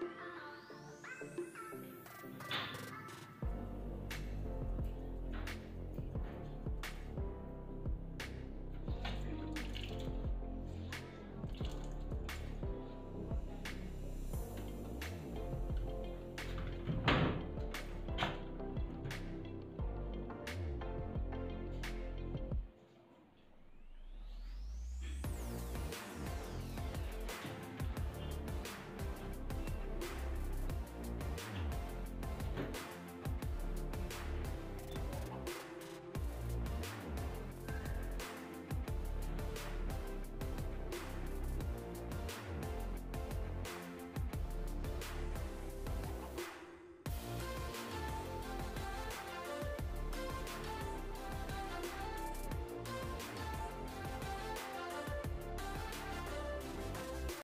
Bye.